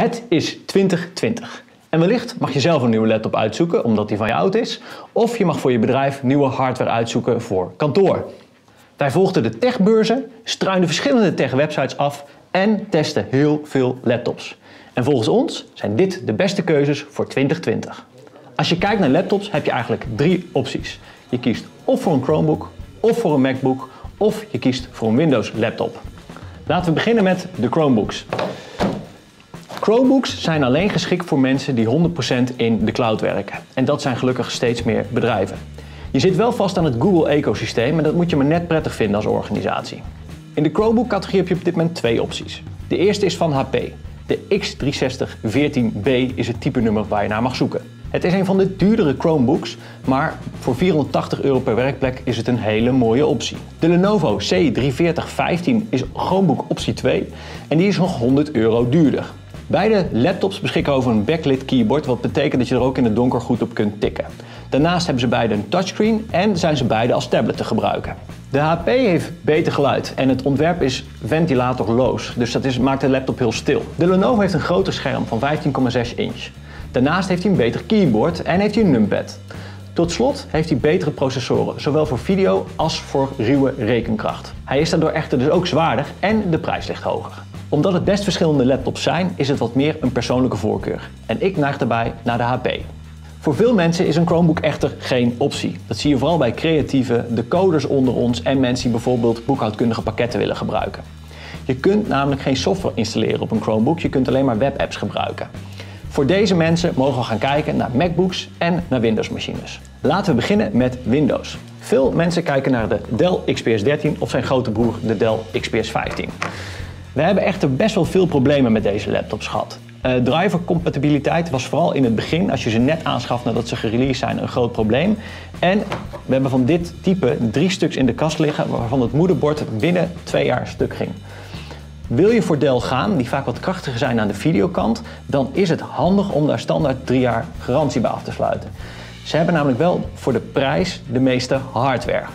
Het is 2020 en wellicht mag je zelf een nieuwe laptop uitzoeken omdat die van je oud is, of je mag voor je bedrijf nieuwe hardware uitzoeken voor kantoor. Wij volgden de techbeurzen, struinen verschillende tech-websites af en testen heel veel laptops. En volgens ons zijn dit de beste keuzes voor 2020. Als je kijkt naar laptops heb je eigenlijk drie opties. Je kiest of voor een Chromebook, of voor een MacBook, of je kiest voor een Windows laptop. Laten we beginnen met de Chromebooks. Chromebooks zijn alleen geschikt voor mensen die 100% in de cloud werken. En dat zijn gelukkig steeds meer bedrijven. Je zit wel vast aan het Google-ecosysteem en dat moet je maar net prettig vinden als organisatie. In de Chromebook-categorie heb je op dit moment twee opties. De eerste is van HP. De X360 14B is het type nummer waar je naar mag zoeken. Het is een van de duurdere Chromebooks, maar voor 480 euro per werkplek is het een hele mooie optie. De Lenovo C34015 is Chromebook optie 2 en die is nog 100 euro duurder. Beide laptops beschikken over een backlit keyboard, wat betekent dat je er ook in het donker goed op kunt tikken. Daarnaast hebben ze beide een touchscreen en zijn ze beide als tablet te gebruiken. De HP heeft beter geluid en het ontwerp is ventilatorloos, dus dat is, maakt de laptop heel stil. De Lenovo heeft een groter scherm van 15,6 inch. Daarnaast heeft hij een beter keyboard en heeft hij een numpad. Tot slot heeft hij betere processoren, zowel voor video als voor ruwe rekenkracht. Hij is daardoor echter dus ook zwaarder en de prijs ligt hoger. Omdat het best verschillende laptops zijn, is het wat meer een persoonlijke voorkeur. En ik neig daarbij naar de HP. Voor veel mensen is een Chromebook echter geen optie. Dat zie je vooral bij creatieven, de coders onder ons en mensen die bijvoorbeeld boekhoudkundige pakketten willen gebruiken. Je kunt namelijk geen software installeren op een Chromebook, je kunt alleen maar webapps gebruiken. Voor deze mensen mogen we gaan kijken naar MacBooks en naar Windows-machines. Laten we beginnen met Windows. Veel mensen kijken naar de Dell XPS 13 of zijn grote broer de Dell XPS 15. We hebben echter best wel veel problemen met deze laptops gehad. Uh, drivercompatibiliteit was vooral in het begin, als je ze net aanschaft nadat ze gereleased zijn, een groot probleem. En we hebben van dit type drie stuks in de kast liggen waarvan het moederbord binnen twee jaar stuk ging. Wil je voor Dell gaan, die vaak wat krachtiger zijn aan de videokant, dan is het handig om daar standaard drie jaar garantie bij af te sluiten. Ze hebben namelijk wel voor de prijs de meeste hardware.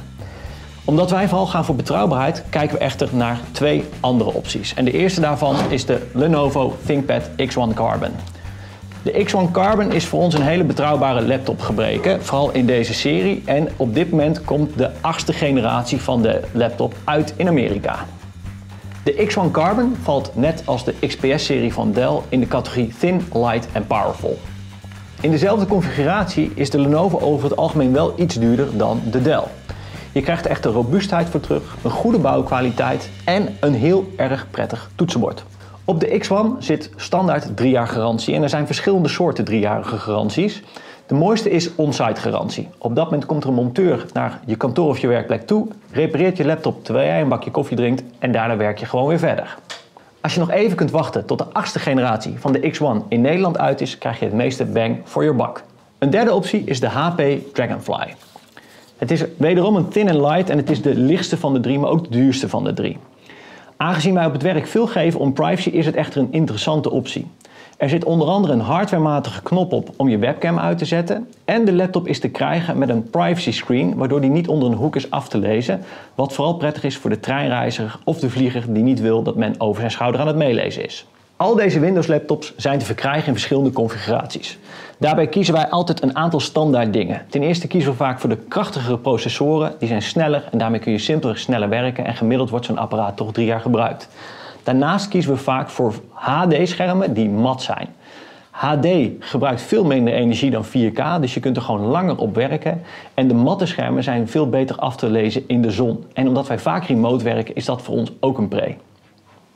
Omdat wij vooral gaan voor betrouwbaarheid, kijken we echter naar twee andere opties. En de eerste daarvan is de Lenovo ThinkPad X1 Carbon. De X1 Carbon is voor ons een hele betrouwbare laptop gebreken, vooral in deze serie. En op dit moment komt de achtste generatie van de laptop uit in Amerika. De X1 Carbon valt net als de XPS-serie van Dell in de categorie Thin, Light en Powerful. In dezelfde configuratie is de Lenovo over het algemeen wel iets duurder dan de Dell. Je krijgt er echter robuustheid voor terug, een goede bouwkwaliteit en een heel erg prettig toetsenbord. Op de X1 zit standaard 3 jaar garantie en er zijn verschillende soorten driejarige garanties. De mooiste is on-site garantie. Op dat moment komt er een monteur naar je kantoor of je werkplek toe, repareert je laptop terwijl jij een bakje koffie drinkt en daarna werk je gewoon weer verder. Als je nog even kunt wachten tot de achtste generatie van de X1 in Nederland uit is, krijg je het meeste bang voor je bak. Een derde optie is de HP Dragonfly. Het is wederom een thin en light en het is de lichtste van de drie, maar ook de duurste van de drie. Aangezien wij op het werk veel geven om privacy, is het echter een interessante optie. Er zit onder andere een hardwarematige knop op om je webcam uit te zetten. En de laptop is te krijgen met een privacy screen, waardoor die niet onder een hoek is af te lezen. Wat vooral prettig is voor de treinreiziger of de vlieger die niet wil dat men over zijn schouder aan het meelezen is. Al deze Windows laptops zijn te verkrijgen in verschillende configuraties. Daarbij kiezen wij altijd een aantal standaard dingen. Ten eerste kiezen we vaak voor de krachtigere processoren, die zijn sneller en daarmee kun je simpeler sneller werken en gemiddeld wordt zo'n apparaat toch drie jaar gebruikt. Daarnaast kiezen we vaak voor HD-schermen die mat zijn. HD gebruikt veel minder energie dan 4K, dus je kunt er gewoon langer op werken. En de matte schermen zijn veel beter af te lezen in de zon. En omdat wij vaak remote werken, is dat voor ons ook een pre.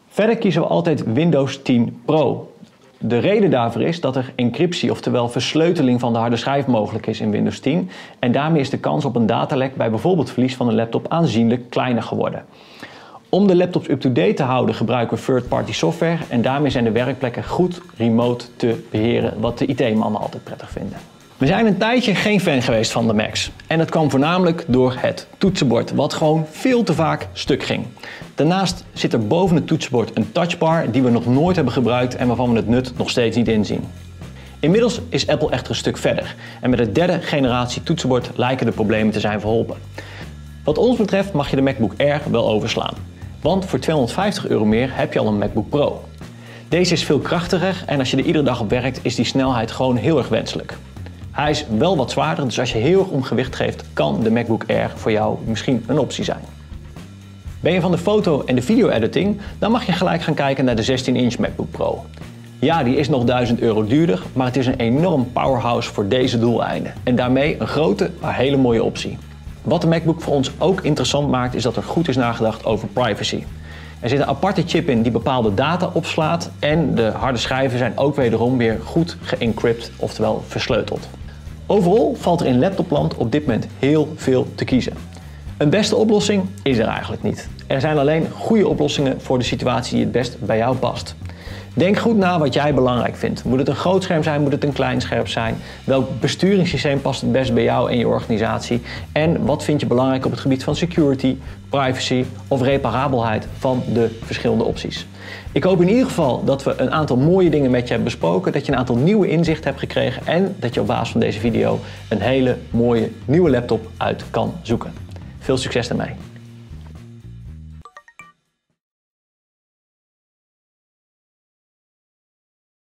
Verder kiezen we altijd Windows 10 Pro. De reden daarvoor is dat er encryptie, oftewel versleuteling van de harde schijf mogelijk is in Windows 10. En daarmee is de kans op een datalek bij bijvoorbeeld verlies van een laptop aanzienlijk kleiner geworden. Om de laptops up-to-date te houden gebruiken we third-party software en daarmee zijn de werkplekken goed remote te beheren, wat de IT-mannen altijd prettig vinden. We zijn een tijdje geen fan geweest van de Macs. En dat kwam voornamelijk door het toetsenbord, wat gewoon veel te vaak stuk ging. Daarnaast zit er boven het toetsenbord een touchbar die we nog nooit hebben gebruikt en waarvan we het nut nog steeds niet inzien. Inmiddels is Apple echter een stuk verder en met de derde generatie toetsenbord lijken de problemen te zijn verholpen. Wat ons betreft mag je de MacBook Air wel overslaan. Want voor 250 euro meer heb je al een MacBook Pro. Deze is veel krachtiger en als je er iedere dag op werkt is die snelheid gewoon heel erg wenselijk. Hij is wel wat zwaarder, dus als je heel erg om gewicht geeft, kan de MacBook Air voor jou misschien een optie zijn. Ben je van de foto- en de video-editing, dan mag je gelijk gaan kijken naar de 16-inch MacBook Pro. Ja, die is nog 1000 euro duurder, maar het is een enorm powerhouse voor deze doeleinden. En daarmee een grote, maar hele mooie optie. Wat de MacBook voor ons ook interessant maakt, is dat er goed is nagedacht over privacy. Er zit een aparte chip in die bepaalde data opslaat en de harde schijven zijn ook wederom weer goed geëncrypt, oftewel versleuteld. Overal valt er in laptopland op dit moment heel veel te kiezen. Een beste oplossing is er eigenlijk niet. Er zijn alleen goede oplossingen voor de situatie die het best bij jou past. Denk goed na wat jij belangrijk vindt. Moet het een groot scherm zijn? Moet het een klein scherm zijn? Welk besturingssysteem past het best bij jou en je organisatie? En wat vind je belangrijk op het gebied van security, privacy of reparabelheid van de verschillende opties? Ik hoop in ieder geval dat we een aantal mooie dingen met je hebben besproken, dat je een aantal nieuwe inzichten hebt gekregen en dat je op basis van deze video een hele mooie nieuwe laptop uit kan zoeken. Veel succes daarmee!